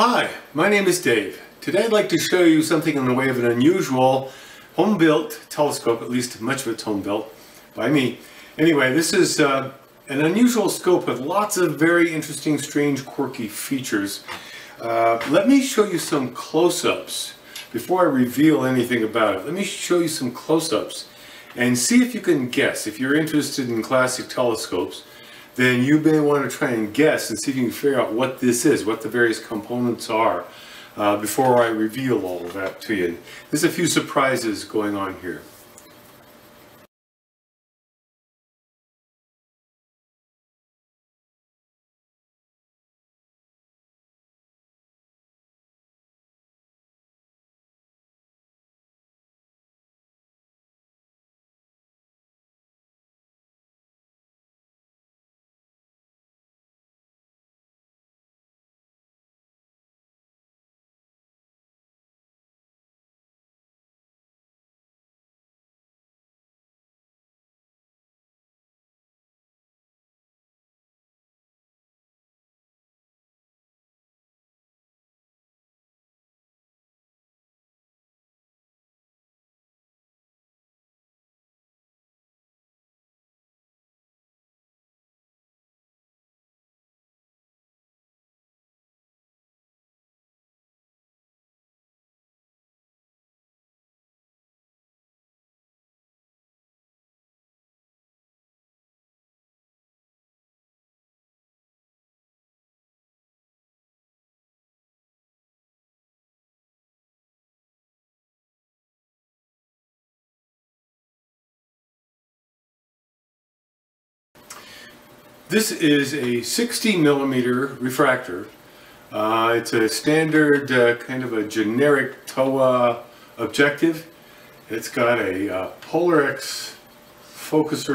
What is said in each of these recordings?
Hi, my name is Dave. Today I'd like to show you something in the way of an unusual home-built telescope, at least much of it's home-built by me. Anyway, this is uh, an unusual scope with lots of very interesting, strange, quirky features. Uh, let me show you some close-ups before I reveal anything about it. Let me show you some close-ups and see if you can guess. If you're interested in classic telescopes, then you may want to try and guess and see if you can figure out what this is, what the various components are, uh, before I reveal all of that to you. There's a few surprises going on here. This is a 60 millimeter refractor. Uh, it's a standard uh, kind of a generic TOA objective. It's got a uh, focuser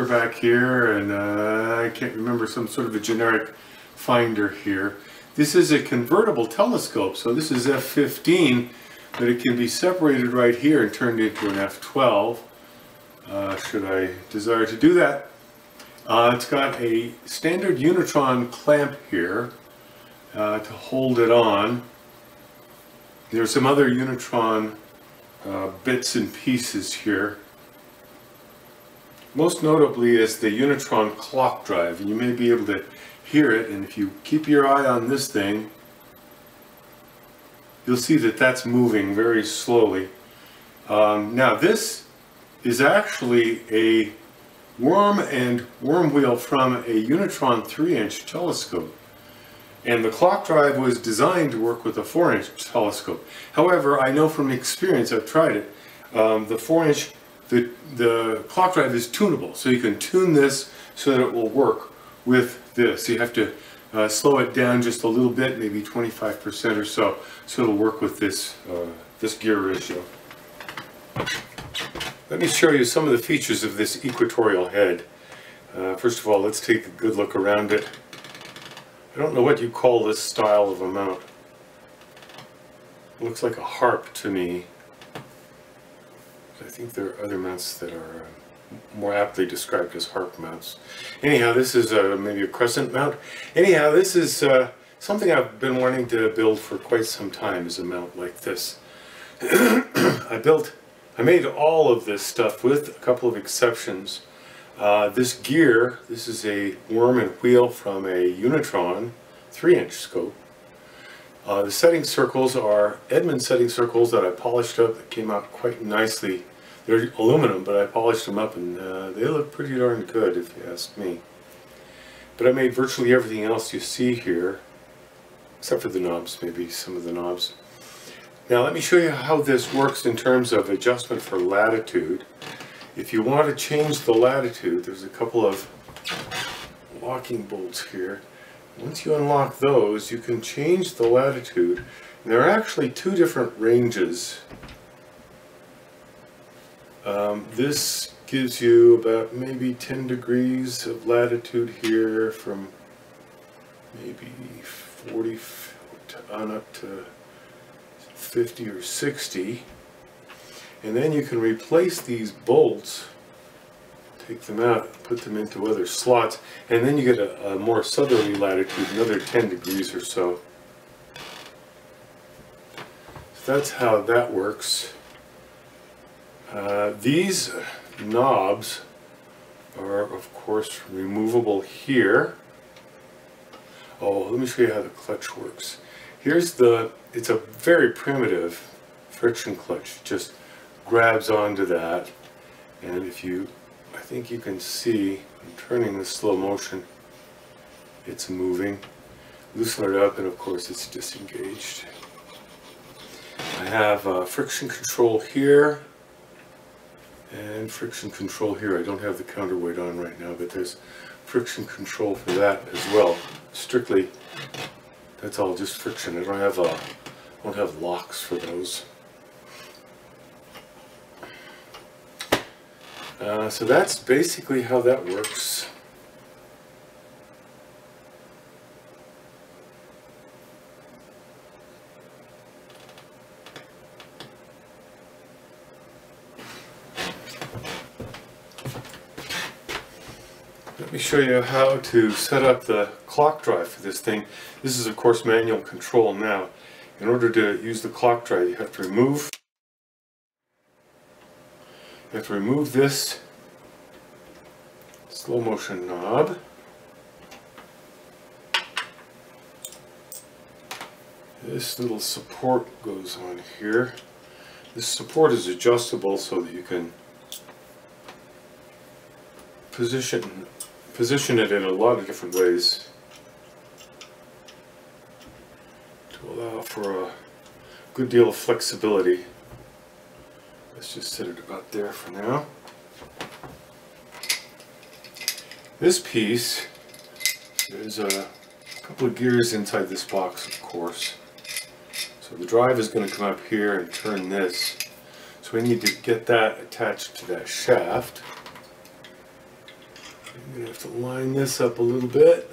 back here and uh, I can't remember some sort of a generic finder here. This is a convertible telescope so this is f15 but it can be separated right here and turned into an f12 uh, should I desire to do that. Uh, it's got a standard Unitron clamp here uh, to hold it on. There's some other Unitron uh, bits and pieces here. Most notably is the Unitron clock drive, you may be able to hear it, and if you keep your eye on this thing, you'll see that that's moving very slowly. Um, now this is actually a worm and worm wheel from a Unitron 3-inch telescope. And the clock drive was designed to work with a 4-inch telescope. However, I know from experience, I've tried it, um, the 4-inch, the, the clock drive is tunable. So you can tune this so that it will work with this. You have to uh, slow it down just a little bit, maybe 25% or so, so it'll work with this, uh, this gear ratio. Let me show you some of the features of this equatorial head. Uh, first of all, let's take a good look around it. I don't know what you call this style of a mount. It looks like a harp to me. I think there are other mounts that are uh, more aptly described as harp mounts. Anyhow, this is uh, maybe a crescent mount. Anyhow, this is uh, something I've been wanting to build for quite some time is a mount like this. I built I made all of this stuff with a couple of exceptions. Uh, this gear, this is a worm and wheel from a Unitron 3-inch scope. Uh, the setting circles are Edmund setting circles that I polished up that came out quite nicely. They're aluminum, but I polished them up and uh, they look pretty darn good if you ask me. But I made virtually everything else you see here, except for the knobs, maybe some of the knobs. Now let me show you how this works in terms of adjustment for latitude. If you want to change the latitude, there's a couple of locking bolts here. Once you unlock those, you can change the latitude. There are actually two different ranges. Um, this gives you about maybe 10 degrees of latitude here from maybe 40 on up to 50 or 60 and then you can replace these bolts take them out put them into other slots and then you get a, a more southerly latitude another 10 degrees or so that's how that works. Uh, these knobs are of course removable here. Oh, let me show you how the clutch works. Here's the, it's a very primitive friction clutch. Just grabs onto that. And if you, I think you can see, I'm turning the slow motion, it's moving. Loosen it up and of course it's disengaged. I have uh, friction control here and friction control here. I don't have the counterweight on right now, but there's friction control for that as well. Strictly, that's all just friction. I don't have uh, don't have locks for those. Uh, so that's basically how that works. Me show you how to set up the clock drive for this thing. This is of course manual control now. In order to use the clock drive you have to remove you have to remove this slow motion knob. This little support goes on here. This support is adjustable so that you can position position it in a lot of different ways to allow for a good deal of flexibility. Let's just set it about there for now. This piece, there's a couple of gears inside this box, of course. So the drive is going to come up here and turn this. So we need to get that attached to that shaft. I'm going to have to line this up a little bit.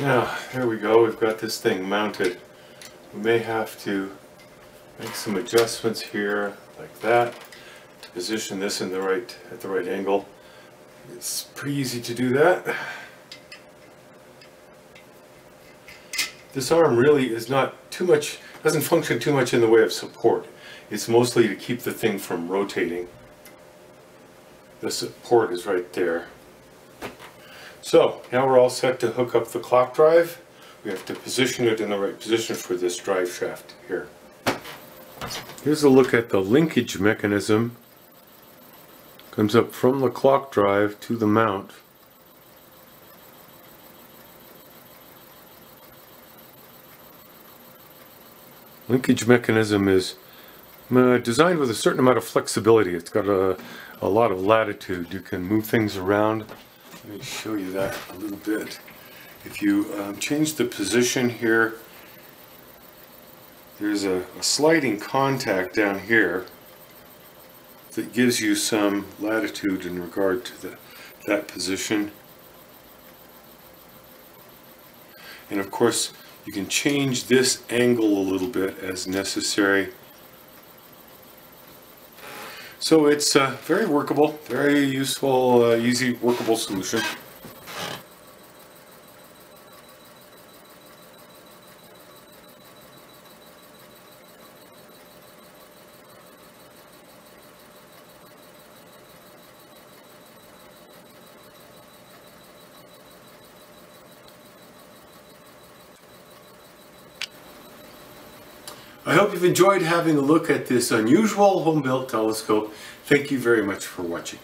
Now, there we go, we've got this thing mounted. We may have to make some adjustments here, like that, to position this in the right, at the right angle. It's pretty easy to do that. This arm really is not too much, doesn't function too much in the way of support. It's mostly to keep the thing from rotating. The support is right there. So now we're all set to hook up the clock drive. We have to position it in the right position for this drive shaft here. Here's a look at the linkage mechanism. Comes up from the clock drive to the mount. Linkage mechanism is uh, designed with a certain amount of flexibility. It's got a, a lot of latitude. You can move things around let me show you that a little bit. If you um, change the position here, there's a, a sliding contact down here that gives you some latitude in regard to the, that position. And of course, you can change this angle a little bit as necessary so it's uh, very workable, very useful, uh, easy workable solution. I hope you've enjoyed having a look at this unusual home-built telescope. Thank you very much for watching.